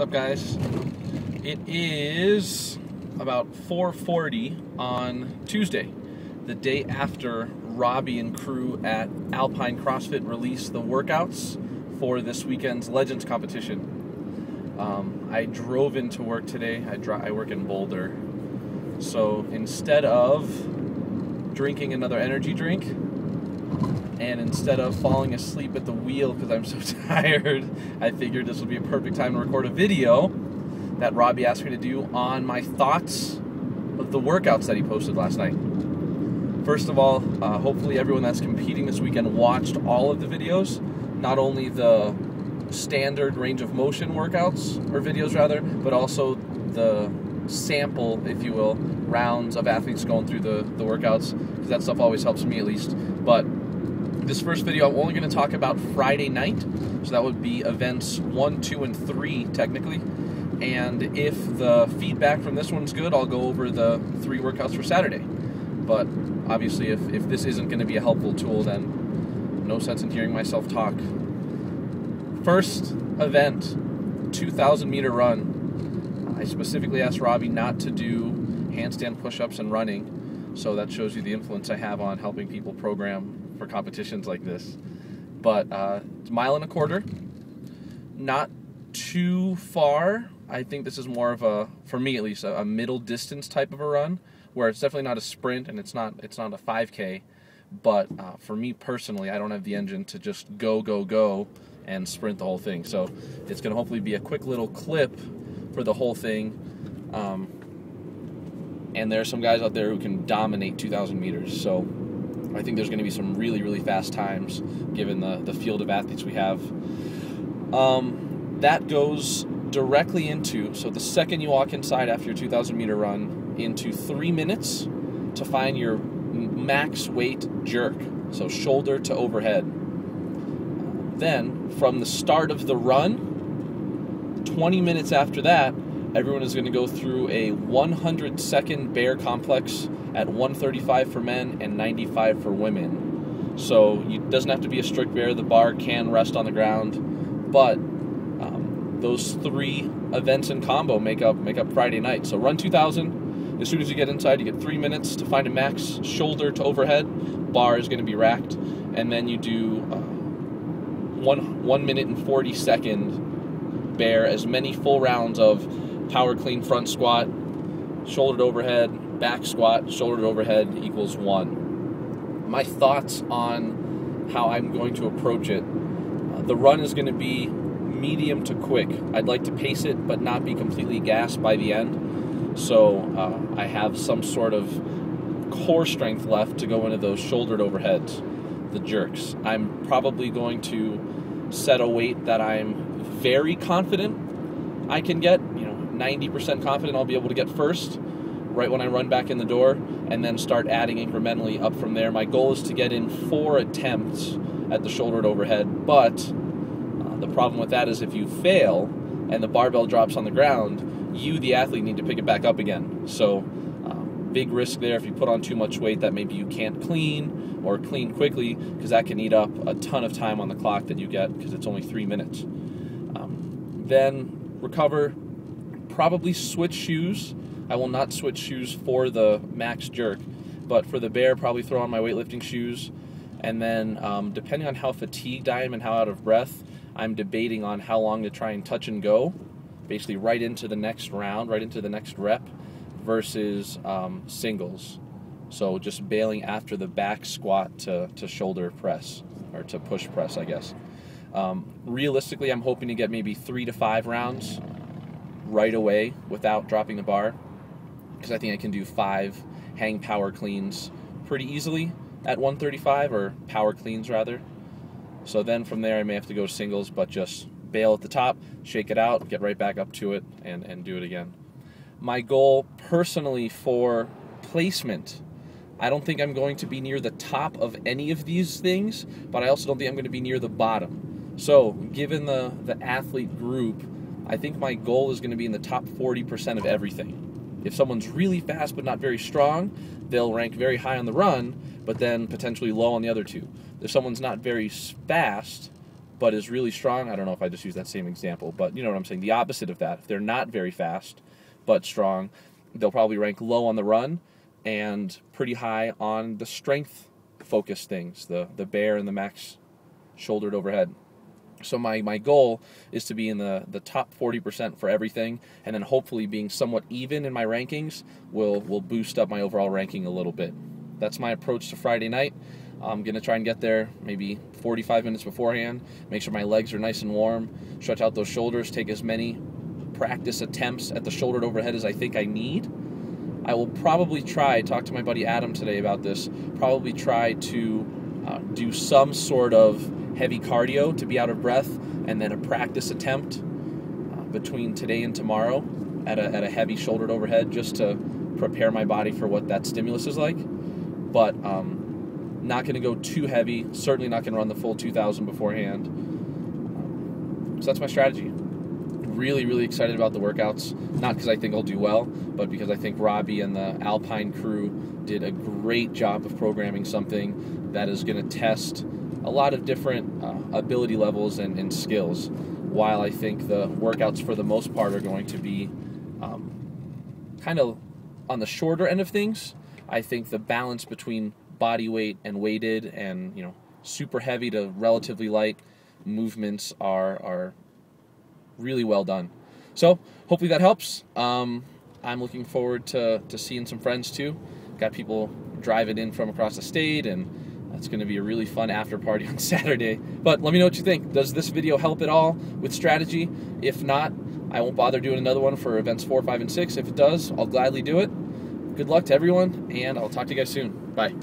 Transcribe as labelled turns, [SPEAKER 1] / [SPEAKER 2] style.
[SPEAKER 1] What's up, guys? It is about 4:40 on Tuesday, the day after Robbie and crew at Alpine CrossFit released the workouts for this weekend's Legends competition. Um, I drove into work today. I, I work in Boulder, so instead of drinking another energy drink, and instead of falling asleep at the wheel because I'm so tired, I figured this would be a perfect time to record a video that Robbie asked me to do on my thoughts of the workouts that he posted last night. First of all, uh, hopefully everyone that's competing this weekend watched all of the videos, not only the standard range of motion workouts, or videos rather, but also the sample, if you will, rounds of athletes going through the, the workouts, because that stuff always helps me at least. But this first video, I'm only going to talk about Friday night. So that would be events one, two, and three, technically. And if the feedback from this one's good, I'll go over the three workouts for Saturday. But obviously, if, if this isn't going to be a helpful tool, then no sense in hearing myself talk. First event 2,000 meter run. I specifically asked Robbie not to do handstand push ups and running. So that shows you the influence I have on helping people program for competitions like this. But uh, it's a mile and a quarter, not too far. I think this is more of a, for me at least, a, a middle distance type of a run, where it's definitely not a sprint and it's not it's not a 5K. But uh, for me personally, I don't have the engine to just go go go and sprint the whole thing. So it's going to hopefully be a quick little clip for the whole thing. Um, and there are some guys out there who can dominate 2,000 meters. So I think there's going to be some really, really fast times given the, the field of athletes we have. Um, that goes directly into, so the second you walk inside after your 2,000 meter run, into three minutes to find your max weight jerk, so shoulder to overhead. Then, from the start of the run, 20 minutes after that, everyone is going to go through a 100 second bear complex at 135 for men and 95 for women. So it doesn't have to be a strict bear. The bar can rest on the ground, but um, those three events in combo make up make up Friday night. So run 2,000. As soon as you get inside, you get three minutes to find a max shoulder to overhead. Bar is going to be racked, and then you do uh, one one minute and 40 second bear as many full rounds of power clean front squat, shoulder to overhead, back squat, shoulder to overhead equals one. My thoughts on how I'm going to approach it. Uh, the run is going to be medium to quick. I'd like to pace it, but not be completely gassed by the end. So uh, I have some sort of core strength left to go into those shoulder to overheads, the jerks. I'm probably going to set a weight that I'm very confident I can get. You know, 90% confident I'll be able to get first right when I run back in the door and then start adding incrementally up from there. My goal is to get in four attempts at the shoulder to overhead, but uh, the problem with that is if you fail and the barbell drops on the ground, you, the athlete, need to pick it back up again. So, uh, big risk there if you put on too much weight that maybe you can't clean or clean quickly because that can eat up a ton of time on the clock that you get because it's only three minutes. Um, then recover, probably switch shoes. I will not switch shoes for the max jerk, but for the bear, probably throw on my weightlifting shoes. And then, um, depending on how fatigued I am and how out of breath, I'm debating on how long to try and touch and go, basically right into the next round, right into the next rep, versus um, singles. So just bailing after the back squat to, to shoulder press, or to push press, I guess. Um, realistically, I'm hoping to get maybe three to five rounds right away without dropping the bar because I think I can do five hang power cleans pretty easily at 135 or power cleans rather. So then from there I may have to go singles, but just bail at the top, shake it out, get right back up to it, and, and do it again. My goal personally for placement, I don't think I'm going to be near the top of any of these things, but I also don't think I'm going to be near the bottom. So given the, the athlete group, I think my goal is going to be in the top 40% of everything. If someone's really fast but not very strong, they'll rank very high on the run, but then potentially low on the other two. If someone's not very fast, but is really strong. I don't know if I just use that same example, but you know what I'm saying. The opposite of that. If they're not very fast, but strong, they'll probably rank low on the run and pretty high on the strength focused things, the the bear and the max shoulder to overhead. So my, my goal is to be in the, the top 40% for everything, and then hopefully being somewhat even in my rankings will will boost up my overall ranking a little bit. That's my approach to Friday night. I'm gonna try and get there maybe 45 minutes beforehand. Make sure my legs are nice and warm. Stretch out those shoulders. Take as many practice attempts at the shoulder to overhead as I think I need. I will probably try. Talk to my buddy Adam today about this. Probably try to uh, do some sort of heavy cardio to be out of breath, and then a practice attempt uh, between today and tomorrow at a, at a heavy shoulder to overhead just to prepare my body for what that stimulus is like. But um, not going to go too heavy. Certainly not going to run the full 2,000 beforehand. So that's my strategy. Really, really excited about the workouts. Not because I think I'll do well, but because I think Robbie and the Alpine crew did a great job of programming something that is going to test a lot of different uh, ability levels and, and, skills. While I think the workouts for the most part are going to be um, kind of on the shorter end of things, I think the balance between body weight and weighted and you know super heavy to relatively light movements are are really well done. So hopefully that helps. Um, I'm looking forward to, to seeing some friends too. Got people driving in from across the state and it's going to be a really fun after party on Saturday. But let me know what you think. Does this video help at all with strategy? If not, I won't bother doing another one for events 4, 5, and 6. If it does, I'll gladly do it. Good luck to everyone, and I'll talk to you guys soon. Bye.